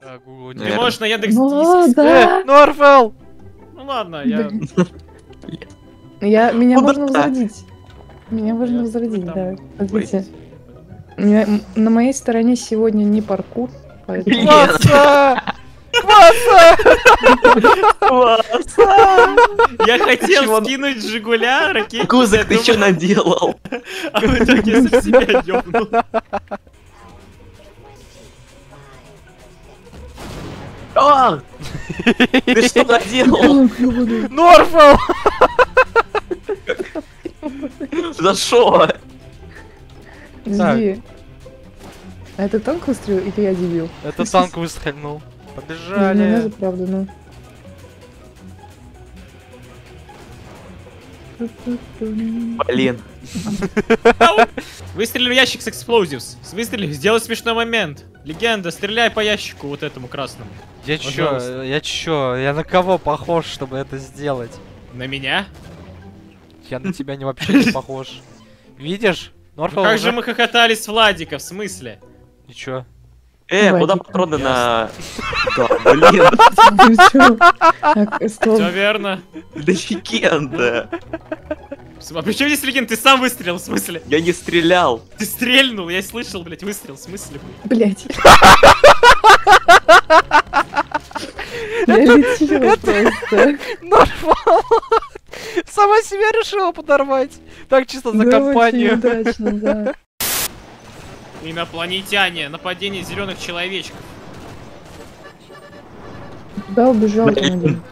А, Google Ты нет. можешь на Яндекс Ну да. Э, Норфел! Ну ладно, я... Я, меня Ну можно возродить. Меня можно я- возродить, да. Смотрите. Меня- На моей стороне сегодня не паркур, поэтому... Нет. Класса! Класса! Я хотел скинуть Жигуля, ракетницу, Гузик, ты что наделал? а в итоге я себя ёбнул. А! Ты что наделал? Норфел! За что? Жди. А это танк выстрелил или я дебил? Это танк выстрельнул. Меня Побежали. же правда, ну. Блин. Выстрели в ящик с explosives. Выстрели, сделай смешной момент. Легенда, стреляй по ящику вот этому красному. Я чё, я чё, я на кого похож, чтобы это сделать? На меня? Я на тебя не вообще не похож. Видишь? Ну как уже- же мы хохотали с Владика, в смысле? И чё? Э, куда патроны на... Да, блин, стоп. Все верно. да легенда. А при чем здесь легенда? Ты сам выстрелил, в смысле? Я не стрелял. Ты стрельнул, я слышал, блядь, выстрел, в смысле? Блять. Я летела просто. Норфел! Сама себя решила подорвать. Так чисто за компанию. удачно, да. Инопланетяне, нападение зеленых человечков. Куда убежал там Блин. один?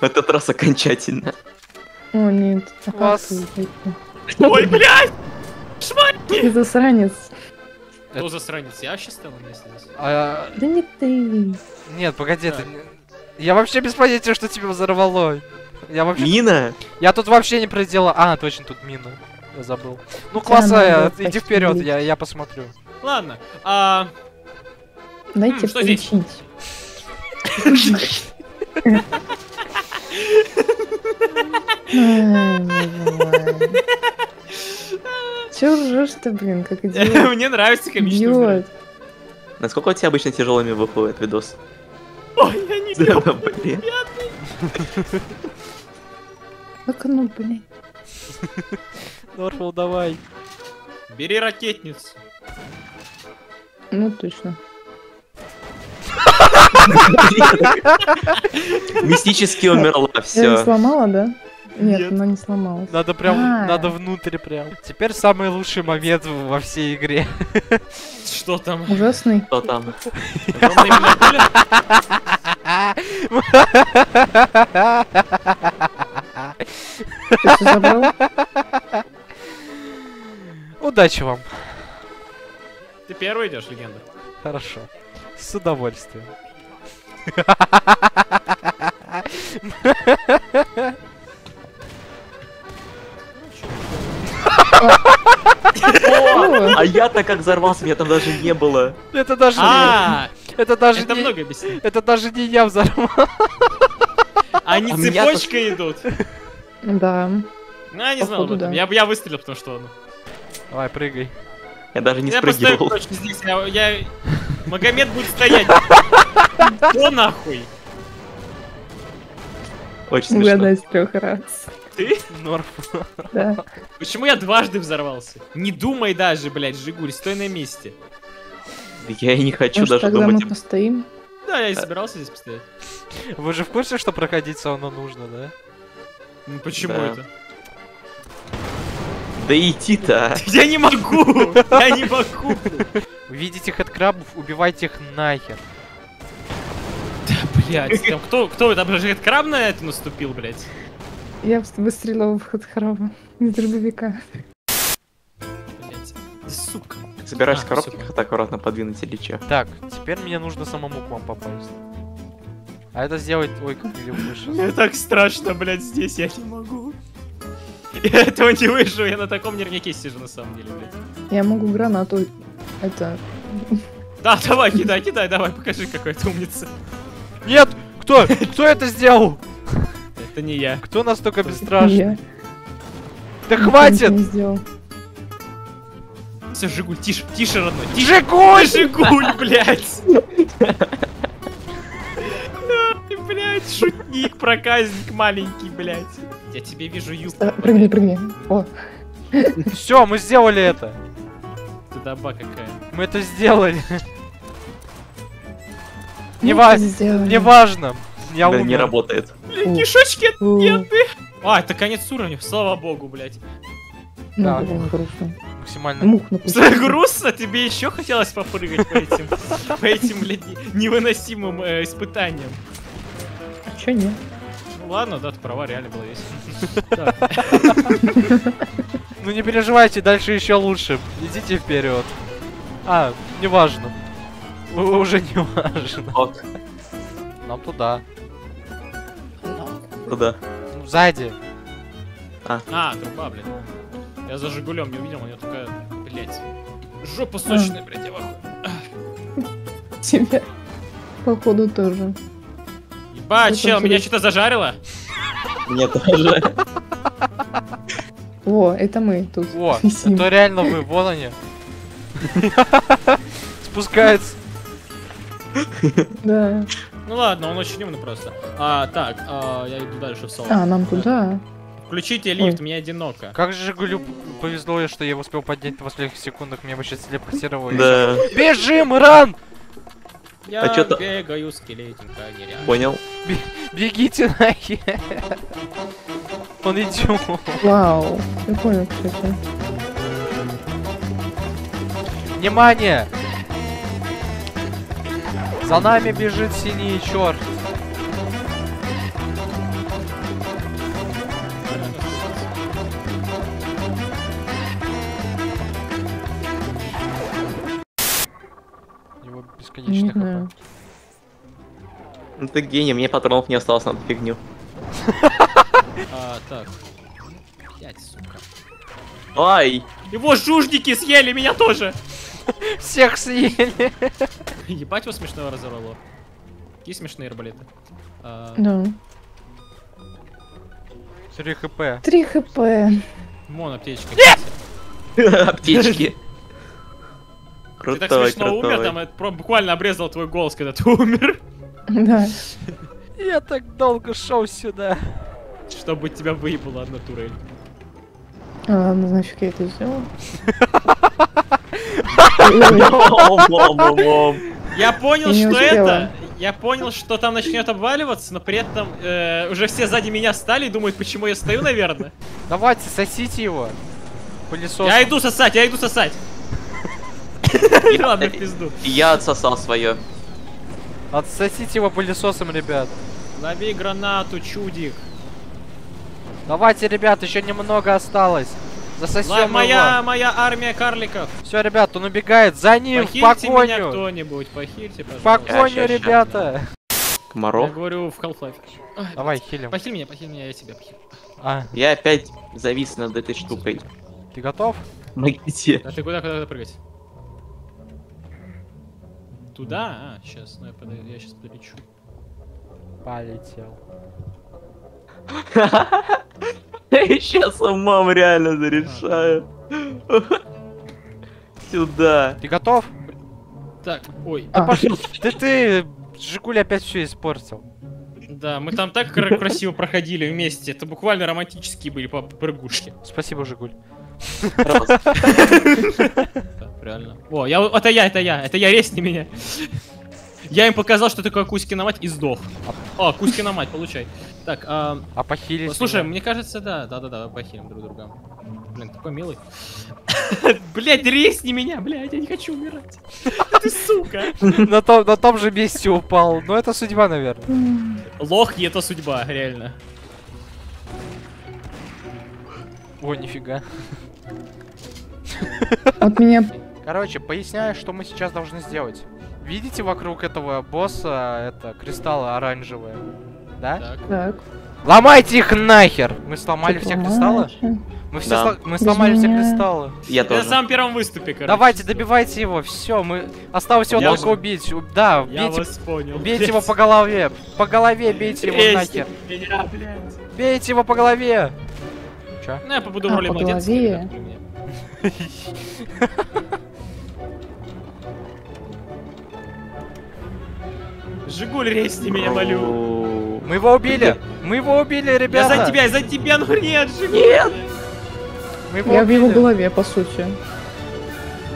В этот раз окончательно. О, нет. Класс. Ой, блядь! Шмать! Ты засранец. Кто засранец? Я на месте здесь. А, Да не ты. нет, погоди, ты... Я вообще без понятия, что тебя взорвало. Я вообще... Мина? Я тут вообще не проделал. А, точно, тут мина. Я забыл. Ну, класса, надо иди вперед, я, я посмотрю. Ладно, а... Дайте М, что здесь? Че ржешь ты, блин, как идиот? Мне нравится комичный. Насколько у тебя обычно тяжелыми выходит видос? Ой, я не блин. Как оно, блин? Норфел, давай. Бери ракетницу. Ну, точно. Мистически умерла, Я не все. сломала, да? Нет, Нет. она не сломалась. Надо прям, А. надо внутрь прям. Теперь самый лучший момент во всей игре. Что там? Ужасный. Что там? Ты всё забрал? Удачи вам. Ты первый идешь, легенда? Хорошо. С удовольствием. А я-то как взорвался, меня там даже не было. Это даже А. Это даже это не... много объясняет. Это даже не я взорвал. Они А цепочкой идут. Да. Ну, я не знал об этом. да. Я, я выстрелил, потому что... Давай, прыгай. Я даже не я спрыгивал. точно здесь. Я, я- Магомед будет стоять. О, нахуй. Очень смешно. Угадай с трех раз. Ты? Норф. Да. Почему я дважды взорвался? Не думай даже, блядь, Жигуль, стой на месте. Я и не хочу Может, даже тогда мы думать. постоим? Да, я и собирался здесь постоять. Вы же в курсе, что проходить сауну нужно, да? Ну, почему Да. это? Да идти-то. Я не могу! Я не могу! Увидите хэдкрабов, убивайте их нахер. Блядь, там кто, кто, там же краб на это наступил, блядь? Я выстрелила в хатхарава из дробовика. Блядь, да сука. Собираешь А, коробки, так аккуратно подвинуть или чё? Так, теперь мне нужно самому к вам попасть. А это сделать... Ой, как я выше. Мне так страшно, блядь, здесь я не могу. Я этого не выживу, я на таком нервняке сижу на самом деле, блядь. Я могу гранату... Это... Да, давай, кидай, кидай, давай, покажи, какой ты умница. Нет! Кто? Кто это сделал? Это не я. Кто настолько бесстрашный? Да хватит! все, Жигуль, тише, тише, родной, тише. Жигуль! Жигуль, блядь! Блядь, шутник, проказник маленький, блядь. Я тебе вижу юбку. А, Прыгни, прыгни. О, Все, мы сделали это. Ты даба какая. Мы это сделали. Не мы ва- это сделали. Неважно. Я умер. не работает. Фу. кишочки Фу. нет. А, это конец уровня, слава богу, блядь. Ну, Да. блин, грустно. Максимально. Мух напустил. Грустно, тебе еще хотелось попрыгать по этим, по этим, блядь, невыносимым э, испытаниям. Чё нет? Ладно, да, ты права, реально было весело. Ну не переживайте, дальше еще лучше. Идите вперед. А, неважно. Уже не важно. Нам туда. туда. Ну, сзади. А, труба, блядь. Я за Жигулем не увидел, у него такая, блядь, жопа сочная, блядь, я. Тебя. Походу тоже. Ебать, чел, меня что-то зажарило? Мне тоже. О, это мы тут О, это реально вы, вон они. Спускается. Да. Ну ладно, он очень умный просто. А, так, а, я иду дальше в соло. А, нам туда. Включите лифт, Ой. мне одиноко. Как же Жигулю повезло, что я успел поднять на последних секундах, меня бы сейчас Да. Бежим, ран! Я А бегаю скелетенько, нереально. понял. Бегите нахер. Он идет. Вау. Прикольно, кстати. Внимание! За нами бежит синий черт. Его Не бесконечно хп. Ну ты гений, мне патронов не осталось на эту фигню. А, так. Пять, сука. Ай! Его жужники съели, меня тоже! Всех съели. Ебать его смешного разорвало. Какие смешные арбалеты. А, Да. 3 хп. 3 хп. Мон, аптечка. Аптечки. Ты так Крутой, смешно умер, там крутой. это про- буквально обрезал твой голос, когда ты умер. Да. Я так долго шел сюда. Чтобы тебя выебало одна турель. А, ладно, значит, я это сделал. Я понял, что это. Я понял, что там начнет обваливаться, но при этом э, уже все сзади меня стали и думают, почему я стою, наверное. Давайте, сосите его. Пылесос. Я иду сосать, я иду сосать. Ладно, в пизду. Я отсосал свое. Отсосите его пылесосом, ребят. Лови гранату, чудик. Давайте, ребят, еще немного осталось. Ла- Засосем моя, его. моя армия карликов. Все, ребят, он убегает. За ним, в Похильте меня погоню. кто-нибудь, похильте, В пожалуйста. погоню, Ща, ща, ща. ребята. Я Комаров. говорю в Half-Life. Ай, Давай, хилим. Похиль меня, похиль меня, я тебя похилю. А, Я опять завис над этой штукой. ты готов? Помогите. А ты куда, куда, куда прыгать? Туда? А, сейчас, ну я, подойду, я сейчас полечу. Полетел. Сейчас умом реально зарешаю. Сюда. Ты готов? Так, ой, А, Пошел. Ты ты, Жигуль опять все испортил. да, мы там так кра- красиво проходили вместе. Это буквально романтические были по прыгушки. Спасибо, Жигуль. Реально. О, я, это я, это я, это я, резни меня. Я им показал, что такое Кузькина мать и сдох. О, Кузькина мать, получай. Так, а, А похилить слушай, мне кажется, да, да, да, да, похилим друг друга. Блин, такой милый. Блять, резни меня, блять, я не хочу умирать. Ты сука. на, том, на том же месте упал. Ну, это судьба, наверное. м, Лохи это судьба, реально. О, нифига. Вот меня... Короче, поясняю, что мы сейчас должны сделать. Видите вокруг этого босса это кристаллы оранжевые? Да? Так. Так. Ломайте их нахер! Мы сломали все кристаллы? Мы все Да. сло- мы сломали все кристаллы. Я Я на тоже. самом первом выступе, короче. Давайте, добивайте его, все, мы. Осталось его Я только вас- убить. У- Да, Я бейте, вас понял. бейте его по голове. По голове бейте его Резни нахер. меня, блядь. Бейте его по голове. Чё? Ну, я побуду А, роли по голове. Жигуль, резни меня, молю. Мы его убили! Мы его убили, Я ребята! за тебя, я за тебя, ну нет, Жигуль. Нет. Мы его Я в его убили. голове, по сути.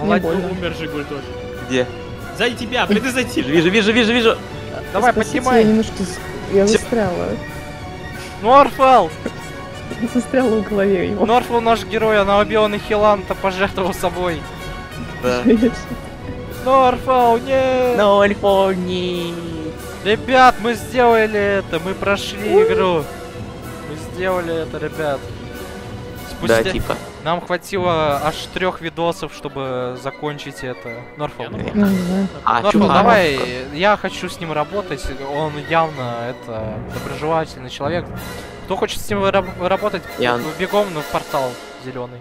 Молодец. Умер Жигуль тоже. Где? Сзади тебя, блин, ты за тебя. Вижу, вижу, вижу, вижу. Давай, Спасите, поднимай. Я немножко... Я застряла. Норфал! Застряла в голове его. Норфал наш герой, она убила Нахиланта, пожертвовал собой. Да. Норфал, нет! Ноль фони. Ребят, мы сделали это, мы прошли игру. Мы сделали это, ребят. Да, Спустя... типа. Нам хватило аж трех видосов, чтобы закончить это. Думал, Ну. А, чувак. давай, я хочу с ним работать. Он явно это доброжелательный человек. Кто хочет с ним раб- работать, Я- бегом на портал зеленый.